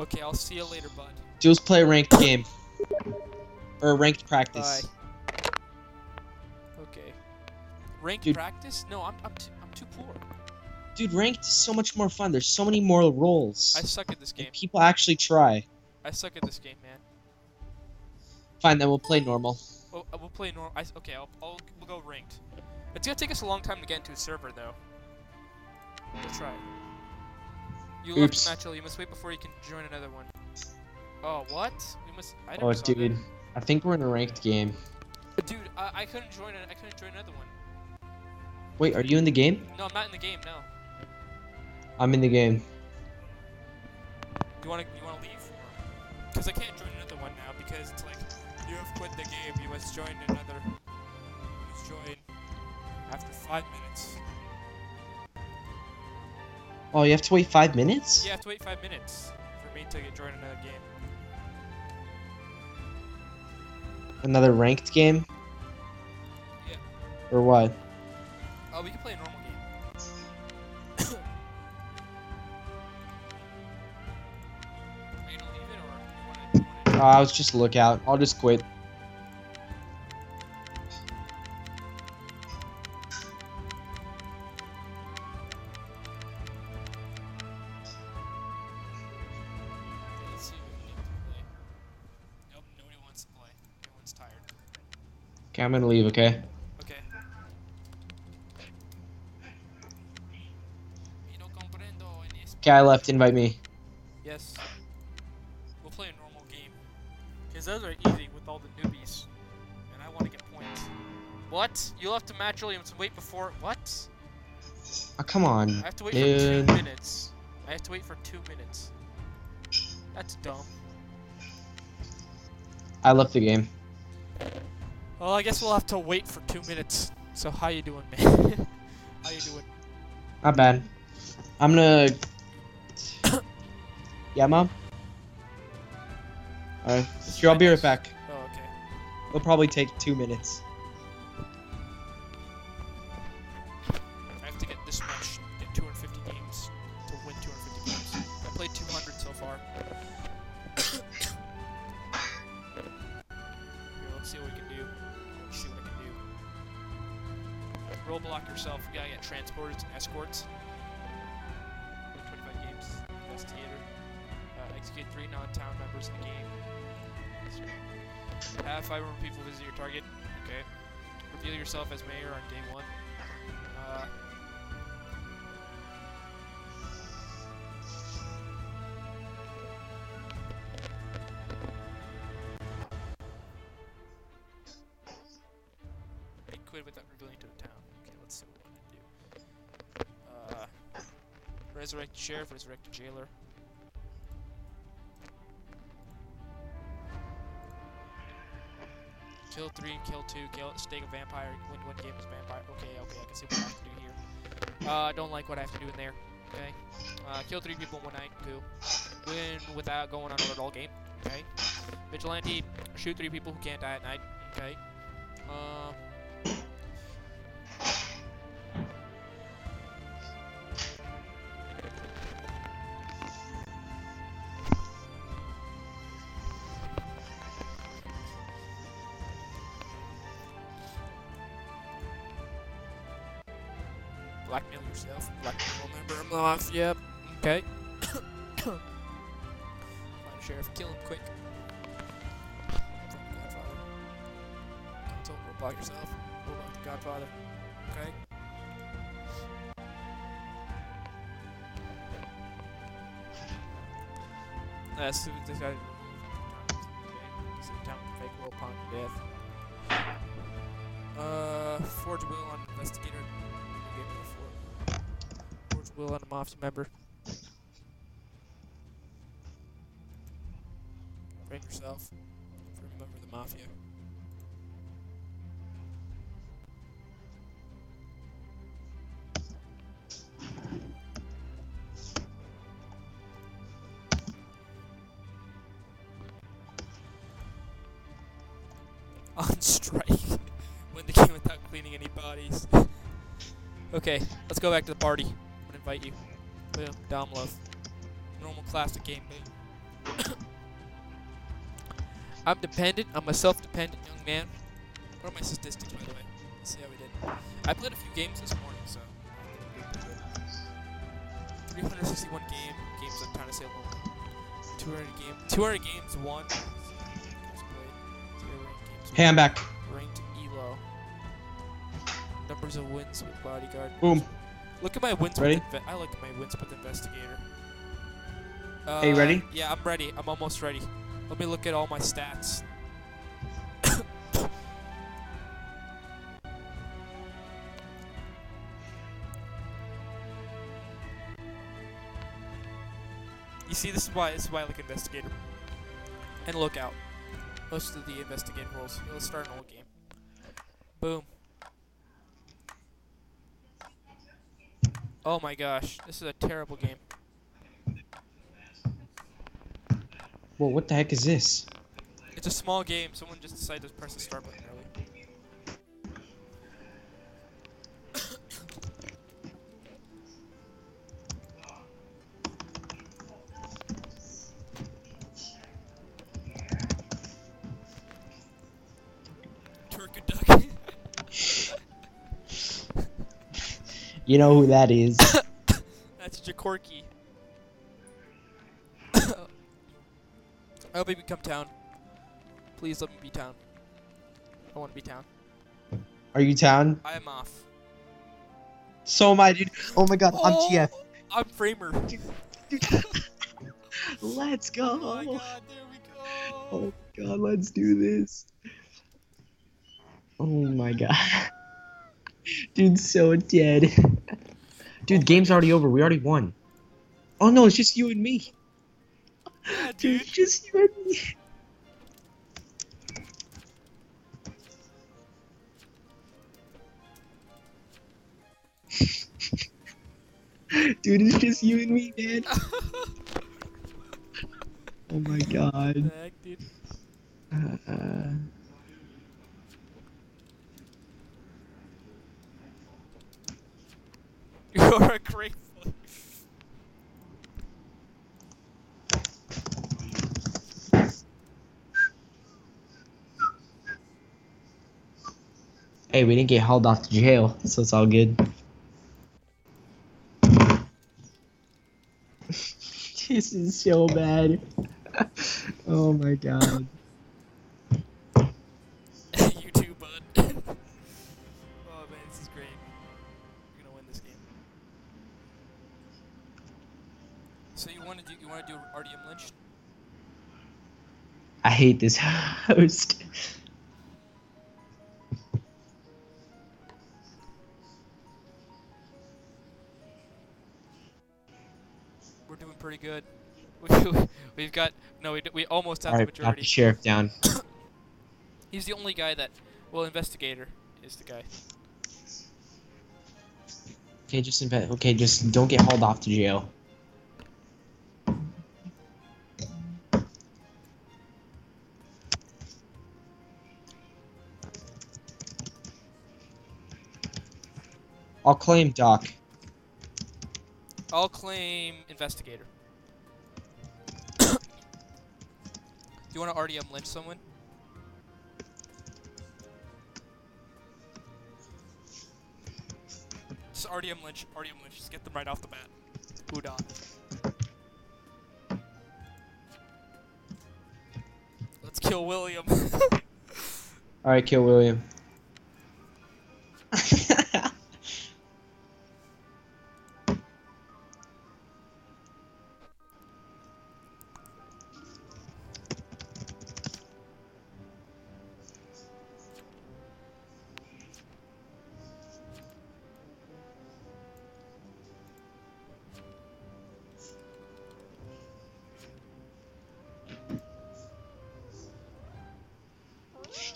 Okay, I'll see you later, bud. Jules, play a ranked game. Or a ranked practice. Bye. Okay. Ranked Dude. practice? No, I'm I'm too, I'm too poor. Dude, ranked is so much more fun. There's so many more roles. I suck at this game. And people actually try. I suck at this game, man. Fine, then we'll play normal. Well, uh, we'll play normal. Okay, I'll, I'll we'll go ranked. It's gonna take us a long time to get into a server, though. We'll try. You left Oops. the match. You must wait before you can join another one. Oh, what? We must. I never Oh, saw dude. I think we're in a ranked game. Dude, I, I couldn't join. A, I couldn't join another one. Wait, are you in the game? No, I'm not in the game. No. I'm in the game. You wanna you wanna leave? Because I can't join another one now because it's like you have quit the game. You must join another. You must join after five minutes. Oh, you have to wait five minutes? You have to wait five minutes for me to join another game. Another ranked game? Yeah. Or what? Oh, we can play a normal game. Are you gonna leave it or you wanna? You Oh, I was just lookout. I'll just quit. Okay, I'm gonna leave, okay? Okay. Y no comprendo en es- Okay, I left. Invite me. Yes. We'll play a normal game. Because those are easy with all the newbies. And I want to get points. What? You'll have to match early and wait before. What? Oh, come on. I have to wait for Dude. two minutes. I have to wait for two minutes. That's dumb. I left the game. Well, I guess we'll have to wait for two minutes. So how you doing, man? how you doing? Not bad. I'm gonna. yeah, mom. Alright, sure. I'll be right back. Oh, okay. It'll probably take two minutes. Have five more people visit your target. Okay. Reveal yourself as mayor on day one. Uh, They quit without revealing to the town. Okay, let's see what we're gonna do. Uh, resurrect sheriff, resurrect the jailer. Kill three, kill two, kill stake a vampire, win one game as vampire. Okay, okay, I can see what I have to do here. Uh, I don't like what I have to do in there. Okay. Uh, kill three people in one night. Cool. Win without going on a all game. Okay. Vigilante, shoot three people who can't die at night. Okay. Um. Blackmail yourself. Blackmail a member of the mafia. Okay. Find a sheriff. Kill him quick. Godfather. Console. Roadblock yourself. Roadblock the Godfather. Okay. So this guy. Down. Fake will upon death. Uh, forge will on investigator. Forge will on a mafia member. Bring yourself. For a member the mafia. On strike. Win the game without cleaning any bodies. okay, let's go back to the party. I'm you. Boom, Dom Love. Normal classic game. I'm dependent. I'm a self-dependent young man. What are my statistics, by the way? Let's see how we did. I played a few games this morning, so. I think we did pretty good. 361 game games. I'm trying to say a 200 game. 200 games won. Games played. Zero ranked games Hey, I'm back. ranked elo. Numbers of wins with bodyguard. Boom. Look at my wins Ready? with I look at my wins with investigator. Uh, Hey, ready? Yeah, I'm ready. I'm almost ready. Let me look at all my stats. you see, this is why this is why I like investigator. And lookout. Most of the investigator roles. Let's start an old game. Boom. Oh my gosh, this is a terrible game. Well, what the heck is this? It's a small game. Someone just decided to press the start button early. You know who that is. That's Jacorky. I hope he become town. Please let me be town. I want to be town. Are you town? I am off. So am I, dude. Oh my god, I'm Oh, TF. I'm Framer. Let's Oh my god, there we go. Oh god, let's do this. Oh my god. Dude, so dead. Dude, game's already over. We already won. Oh no, it's just you and me. Yeah, Dude, dude. it's just you and me. Dude, it's just you and me, man. Oh my god. dude? Uh, You're a great hey, we didn't get hauled off to jail, so it's all good. this is so bad. oh my god. So you want to do you want to do RDM Lynch? I hate this host. We're doing pretty good. We, we've got no, we, we almost have the Alright, got majority. the sheriff down. He's the only guy that, well, investigator is the guy. Okay, just. Okay, just don't get hauled off to jail. I'll claim Doc. I'll claim investigator. do you want to RDM Lynch someone? Just RDM Lynch, RDM Lynch, just get them right off the bat. Udon. Let's kill William. Alright, kill William.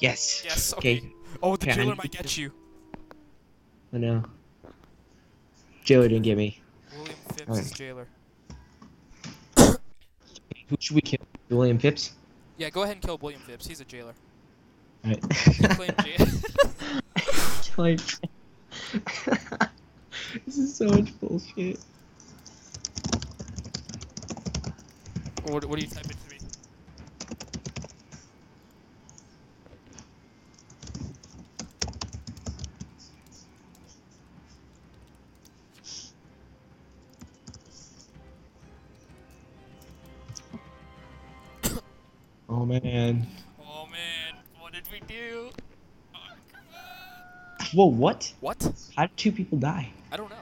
Yes. yes, okay. Okay. Oh, the Okay, I jailer need might to- get you. I know. Jailer didn't get me. William Phipps Alright. is jailer. Who should we kill? William Phipps? Yeah, go ahead and kill William Phipps. He's a jailer. Alright. You claim jail. like, this is so much bullshit. what, what do you type man. Oh man, what did we do? Oh. Whoa, what? What? How did two people die? I don't know.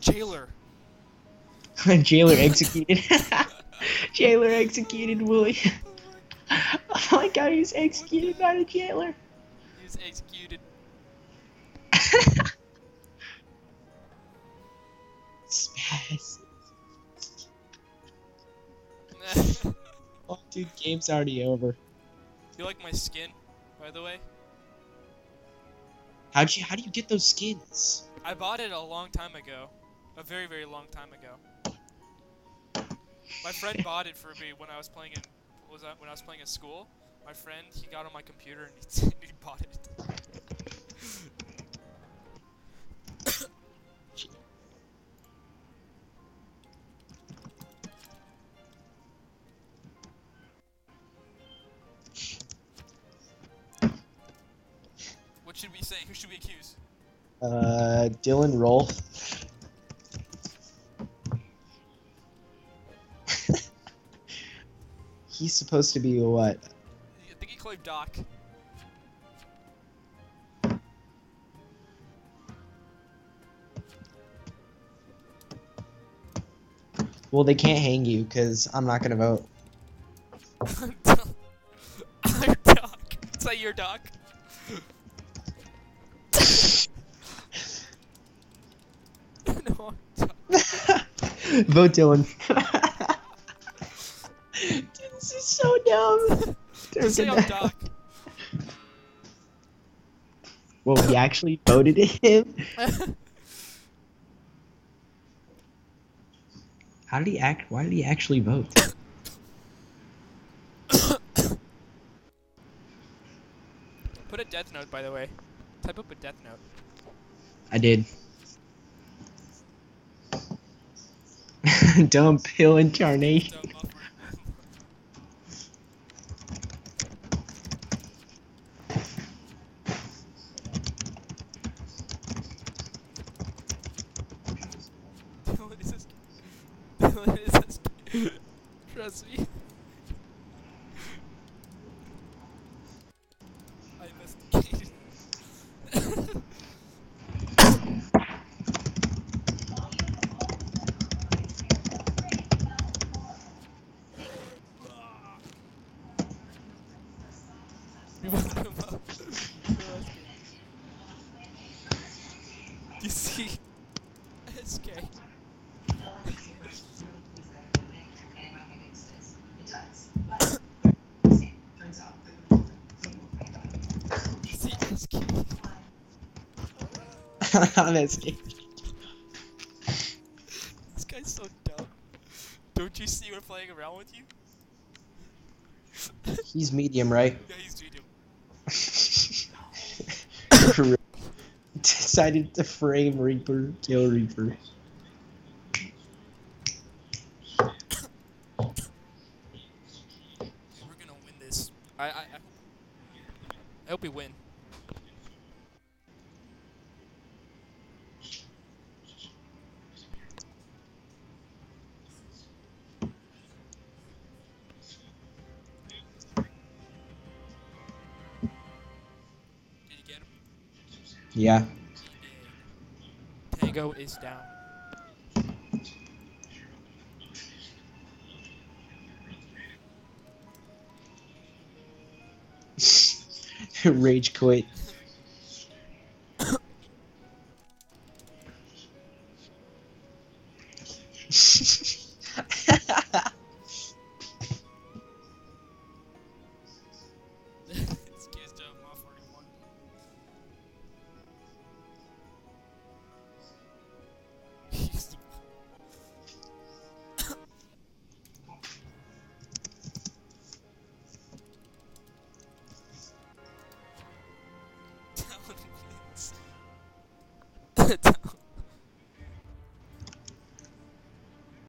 Jailer. Jailer executed. jailer executed Willie. oh my god, he's executed by the jailer. He was executed. Spaz. Oh, dude, game's already over. You like my skin, by the way? How'd you? How do you get those skins? I bought it a long time ago. A very, very long time ago. My friend bought it for me when I was playing in was that when I was playing at school. My friend he got on my computer and he, he bought it. Should we say? Who should we accuse? Uh, Dylan Roll. He's supposed to be what? I think he claimed Doc. Well, they can't hang you because I'm not gonna vote. I'm Doc. I'm Doc. Is that your Doc? Vote Dylan. Dude, this is so dumb. Just say I'm Doc. Well, he actually voted him. How did he act? Why did he actually vote? Put a death note, by the way. Type up a death note. I did. Dumb pill incarnation. Trust upward. SK. See SK. That's This guy's so dumb. Don't you see we're playing around with you? He's medium, right? Yeah, he's medium. Decided to frame Reaper, kill Reaper. We're gonna win this. I I. I hope we win. Yeah. Tango is down. Rage quit.